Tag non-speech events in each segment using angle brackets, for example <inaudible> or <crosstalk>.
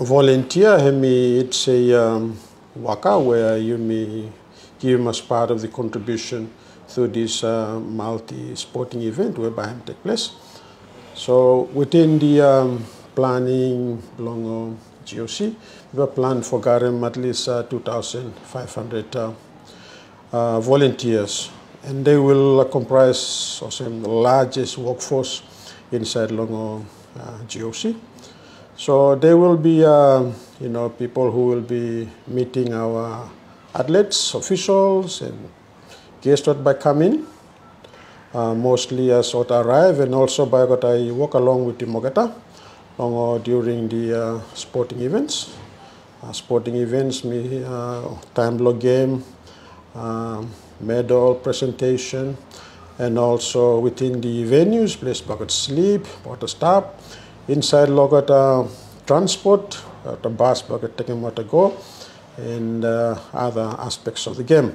volunteer hemi it's a um, waka where you may give as part of the contribution through this uh, multi-sporting event whereby it take place. So within the um, planning along GOC, we have planned for Garem at least uh, 2,500 uh, uh, volunteers and they will comprise also the largest workforce inside Longo uh, GOC. So there will be, uh, you know, people who will be meeting our athletes, officials, and guests that by coming, uh, mostly as what arrive, and also by what I walk along with the Mogata uh, during the uh, sporting events. Uh, sporting events, me uh, time block game, um, medal presentation, and also within the venues, place bucket sleep, water stop, Inside look uh, transport, the bus bucket taking what go, and uh, other aspects of the game.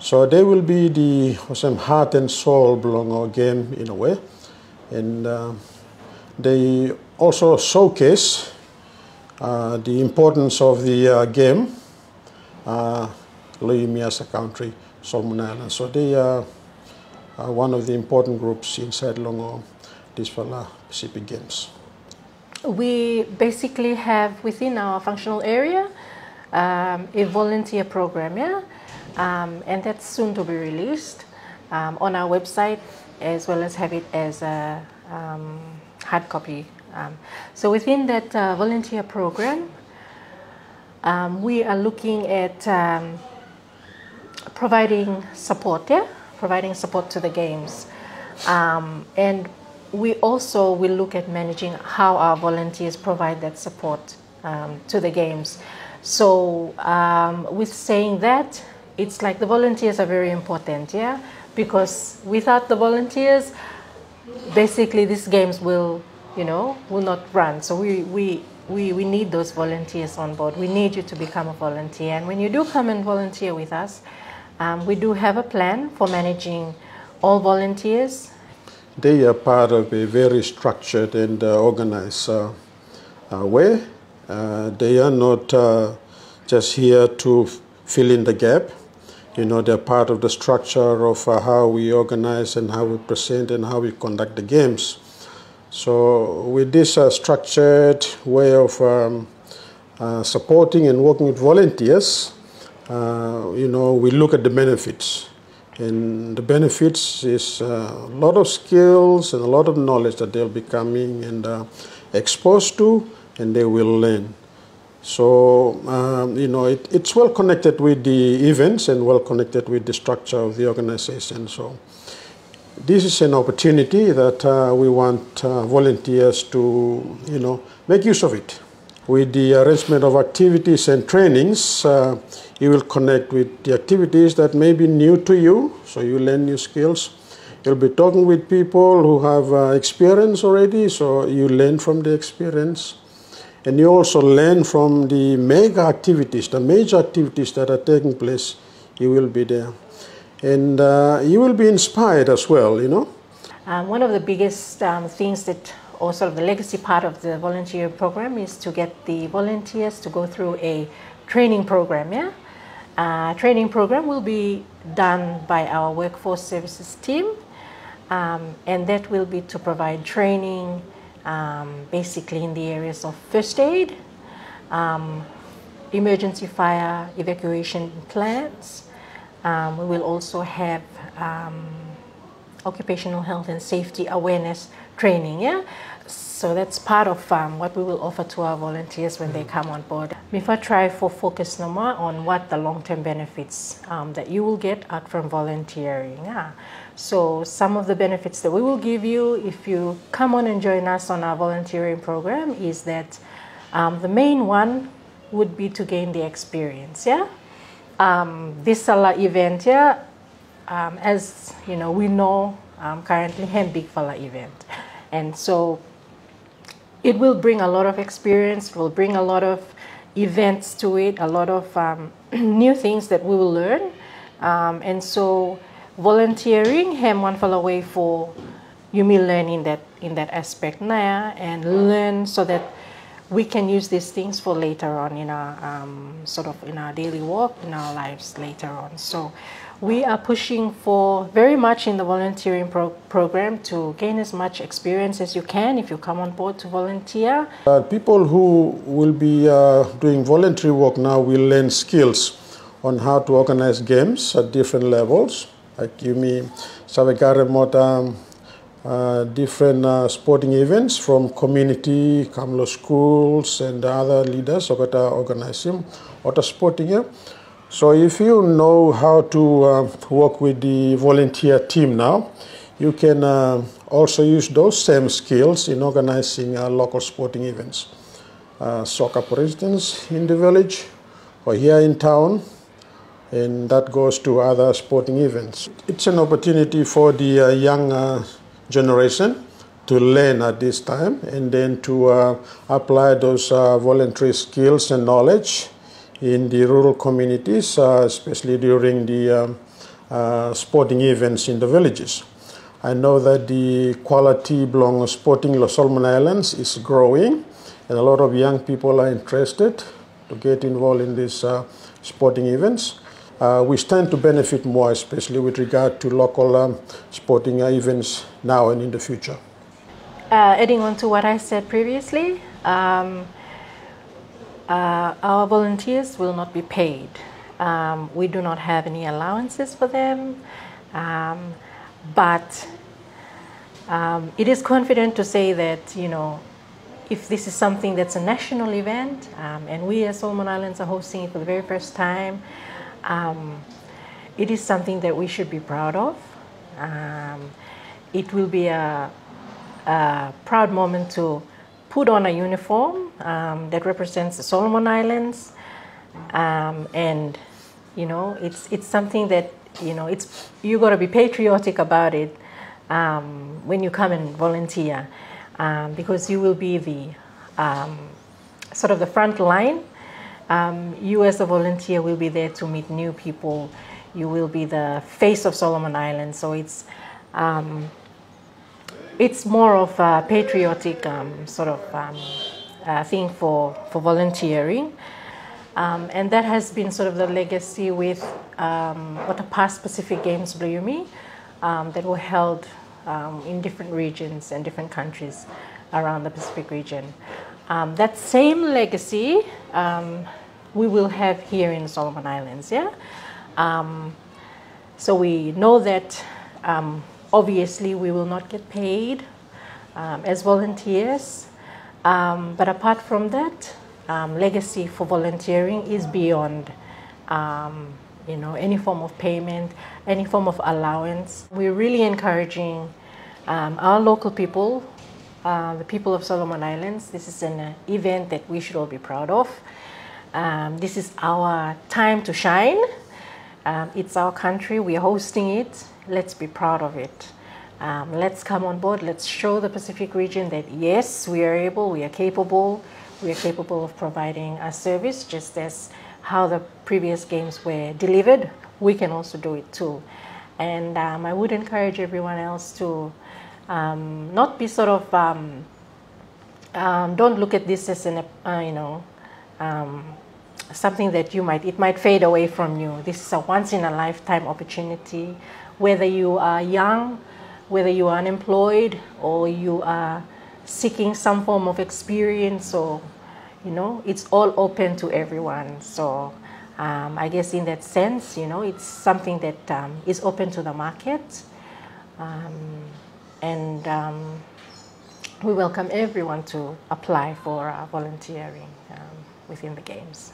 So they will be the some heart and soul belong our game in a way, and uh, they also showcase uh, the importance of the uh, game, uh, a country, Solomon Islands. So they are one of the important groups inside Longo, these Pacific Games we basically have within our functional area um, a volunteer program, yeah, um, and that's soon to be released um, on our website as well as have it as a um, hard copy. Um, so within that uh, volunteer program, um, we are looking at providing support, yeah, providing support to the games, and we also will look at managing how our volunteers provide that support um, to the games. So um, with saying that, it's like the volunteers are very important, yeah? Because without the volunteers, basically these games will, you know, will not run. So we, we, we, we need those volunteers on board. We need you to become a volunteer. And when you do come and volunteer with us, um, we do have a plan for managing all volunteers they are part of a very structured and uh, organized uh, uh, way. Uh, they are not uh, just here to fill in the gap. You know, they're part of the structure of uh, how we organize and how we present and how we conduct the games. So, with this structured way of um, supporting and working with volunteers, you know, we look at the benefits and the benefits is uh, a lot of skills and a lot of knowledge that they'll be coming and uh, exposed to, and they will learn. So, um, you know, it, it's well connected with the events and well connected with the structure of the organization. So, this is an opportunity that uh, we want uh, volunteers to, you know, make use of it. With the arrangement of activities and trainings, uh, you will connect with the activities that may be new to you, so you learn new skills. You'll be talking with people who have uh, experience already, so you learn from the experience. And you also learn from the mega activities, the major activities that are taking place. You will be there. And uh, you will be inspired as well, you know. Um, one of the biggest um, things that, of the legacy part of the volunteer program, is to get the volunteers to go through a training program, yeah? uh, training program will be done by our workforce services team um, and that will be to provide training um, basically in the areas of first aid, um, emergency fire evacuation plans. Um, we will also have um, occupational health and safety awareness training. Yeah, so that's part of um, what we will offer to our volunteers when they come on board. MIFA try for focus no more on what the long-term benefits um, that you will get out from volunteering. Yeah. So some of the benefits that we will give you if you come on and join us on our volunteering program is that um, the main one would be to gain the experience. Yeah. Um, this Salah event, yeah, um, as you know, we know um, currently <laughs> Hand Big Fala event. And so it will bring a lot of experience, will bring a lot of events to it, a lot of um, <clears throat> new things that we will learn. Um, and so volunteering hem one fall away for you may learn in that in that aspect now and learn so that we can use these things for later on in our um, sort of in our daily work in our lives later on so we are pushing for very much in the volunteering pro- program to gain as much experience as you can if you come on board to volunteer uh, people who will be uh, doing voluntary work now will learn skills on how to organize games at different levels like you mean Savegare Mota uh, different uh, sporting events from community, Kamlo schools, and other leaders the organizing or sporting. So if you know how to uh, work with the volunteer team now, you can uh, also use those same skills in organizing uh, local sporting events. Uh, soccer, for instance, in the village or here in town, and that goes to other sporting events. It's an opportunity for the young generation to learn at this time and then to uh, apply those uh, voluntary skills and knowledge in the rural communities, uh, especially during the um, uh, sporting events in the villages. I know that the quality belong sporting Los Solomon Islands is growing and a lot of young people are interested to get involved in these uh, sporting events uh, we stand to benefit more, especially with regard to local um, sporting events now and in the future. Uh, adding on to what I said previously, um, uh, our volunteers will not be paid. Um, we do not have any allowances for them, um, but um, it is confident to say that you know if this is something that's a national event um, and we as Solomon Islands are hosting it for the very first time, um, it is something that we should be proud of. Um, it will be a, a, proud moment to put on a uniform um, that represents the Solomon Islands, um, and you know, it's it's something that you know, it's you got to be patriotic about it um, when you come and volunteer, um, because you will be the sort of the front line um, you, as a volunteer, will be there to meet new people. You will be the face of Solomon Islands. So it's um, it's more of a patriotic um, sort of um, uh, thing for for volunteering. Um, and that has been sort of the legacy with um, what the past Pacific Games blew me that were held in different regions and different countries around the Pacific region. Um, that same legacy um, we will have here in Solomon Islands, yeah? Um, so we know that um, obviously we will not get paid um, as volunteers, um, but apart from that, legacy for volunteering is beyond you know, any form of payment, any form of allowance. We're really encouraging um, our local people uh, the people of Solomon Islands. This is an event that we should all be proud of. Um, this is our time to shine. Um, it's our country, we are hosting it. Let's be proud of it. Um, let's come on board. Let's show the Pacific region that yes, we are able, we are capable, we are capable of providing a service just as how the previous games were delivered. We can also do it too. And um, I would encourage everyone else to um, not be sort of um, um, don't look at this as an uh, you know um, something that you might it might fade away from you. This is a once in a lifetime opportunity, whether you are young, whether you are unemployed, or you are seeking some form of experience, or you know it's all open to everyone. So. Um, I guess in that sense, you know, it's something that um, is open to the market. Um, and um, we welcome everyone to apply for uh, volunteering um, within the Games.